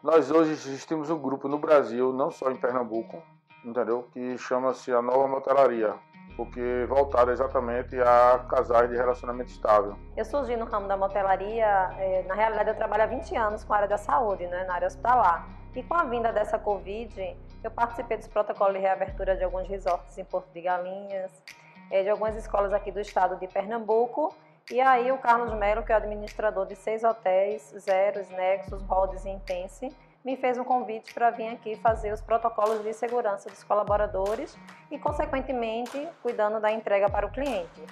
Nós hoje existimos um grupo no Brasil, não só em Pernambuco, entendeu? Que chama-se a Nova Motelaria, porque voltada exatamente a casais de relacionamento estável. Eu surgi no ramo da motelaria, é, na realidade eu trabalho há 20 anos com a área da saúde, né, na área hospitalar. E com a vinda dessa Covid, eu participei dos protocolos de reabertura de alguns resorts em Porto de Galinhas, é, de algumas escolas aqui do estado de Pernambuco. E aí o Carlos Melo, que é administrador de seis hotéis, Zeros, Nexus, Rhodes e Intense, me fez um convite para vir aqui fazer os protocolos de segurança dos colaboradores e, consequentemente, cuidando da entrega para o cliente.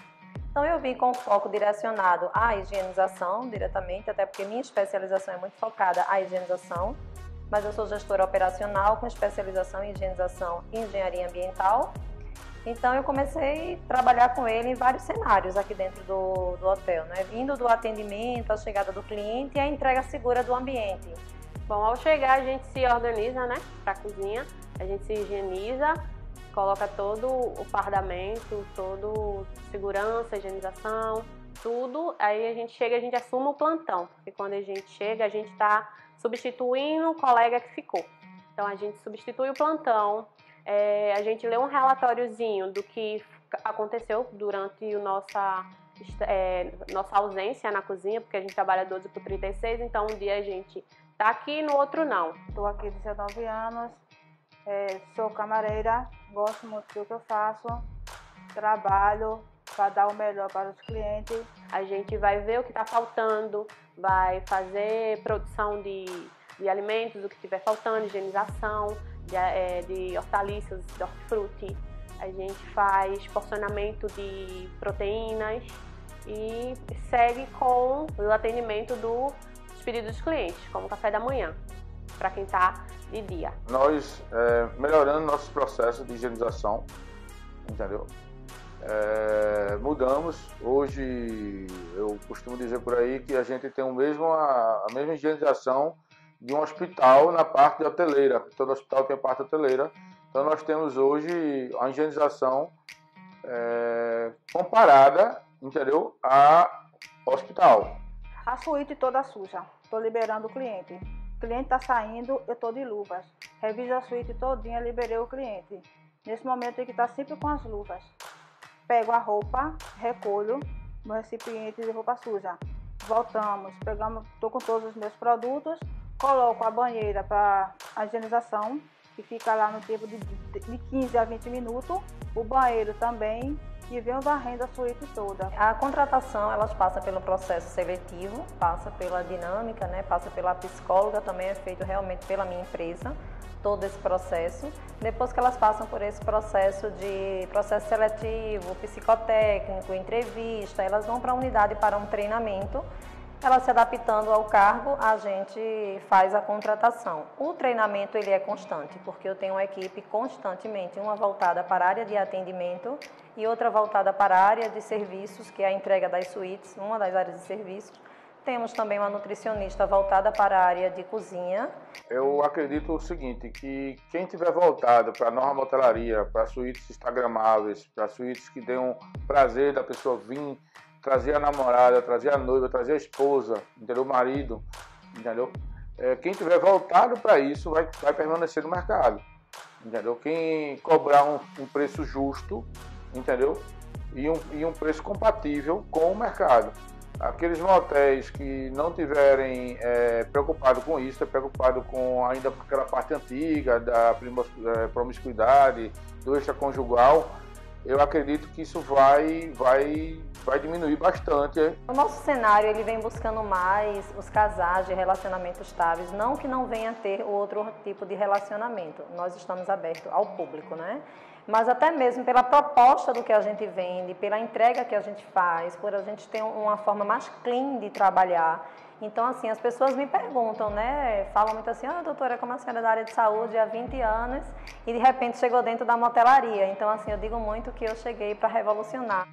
Então, eu vim com foco direcionado à higienização diretamente, até porque minha especialização é muito focada à higienização, mas eu sou gestora operacional com especialização em higienização e engenharia ambiental. Então, eu comecei a trabalhar com ele em vários cenários aqui dentro do, do hotel, né? Indo do atendimento, a chegada do cliente e a entrega segura do ambiente. Bom, ao chegar a gente se organiza, né, para a cozinha, a gente se higieniza, coloca todo o fardamento, todo segurança, higienização, tudo. Aí a gente chega, a gente assume o plantão, porque quando a gente chega, a gente está substituindo o colega que ficou. Então a gente substitui o plantão, é, a gente lê um relatóriozinho do que aconteceu durante o nossa é, nossa ausência na cozinha, porque a gente trabalha 12 por 36, então um dia a gente Tá aqui no outro não. Estou aqui 19 anos, é, sou camareira, gosto muito do que eu faço, trabalho para dar o melhor para os clientes. A gente vai ver o que está faltando, vai fazer produção de, de alimentos, o que estiver faltando, higienização de, é, de hortaliças, de hortifruti. A gente faz porcionamento de proteínas e segue com o atendimento do pedidos dos clientes, como café da manhã, para quem está de dia. Nós é, melhorando nossos processos de higienização, entendeu? É, mudamos. Hoje eu costumo dizer por aí que a gente tem o mesmo, a, a mesma higienização de um hospital na parte de hoteleira. Todo hospital tem a parte hoteleira. Então nós temos hoje a higienização é, comparada, entendeu, a hospital. A suíte toda suja. Estou liberando o cliente. O cliente está saindo, eu estou de luvas. Reviso a suíte todinha, liberei o cliente. Nesse momento tem que estar sempre com as luvas. Pego a roupa, recolho no recipiente de roupa suja. Voltamos, pegamos, estou com todos os meus produtos, coloco a banheira para a higienização, que fica lá no tempo de, de 15 a 20 minutos. O banheiro também e vem varrendo a suíte toda. A contratação, elas passam pelo processo seletivo, passa pela dinâmica, né, passa pela psicóloga, também é feito realmente pela minha empresa, todo esse processo. Depois que elas passam por esse processo de processo seletivo, psicotécnico, entrevista, elas vão para a unidade para um treinamento ela se adaptando ao cargo, a gente faz a contratação. O treinamento ele é constante, porque eu tenho uma equipe constantemente, uma voltada para a área de atendimento e outra voltada para a área de serviços, que é a entrega das suítes, uma das áreas de serviços. Temos também uma nutricionista voltada para a área de cozinha. Eu acredito o seguinte, que quem tiver voltado para a norma hotelaria, para suítes instagramáveis, para suítes que dêem um prazer da pessoa vir trazer a namorada, trazer a noiva, trazer a esposa, entendeu? O marido, entendeu? É, quem tiver voltado para isso vai, vai permanecer no mercado, entendeu? Quem cobrar um, um preço justo, entendeu? E um, e um preço compatível com o mercado. Aqueles motéis que não tiverem é, preocupado com isso, é preocupado com ainda aquela parte antiga da é, promiscuidade, do extraconjugal, eu acredito que isso vai, vai, vai diminuir bastante. O nosso cenário ele vem buscando mais os casais de relacionamentos estáveis, não que não venha ter outro tipo de relacionamento. Nós estamos abertos ao público, né? Mas até mesmo pela proposta do que a gente vende, pela entrega que a gente faz, por a gente ter uma forma mais clean de trabalhar. Então, assim, as pessoas me perguntam, né? Falam muito assim, ah, doutora, como a senhora é da área de saúde há 20 anos e de repente chegou dentro da motelaria. Então, assim, eu digo muito que eu cheguei para revolucionar.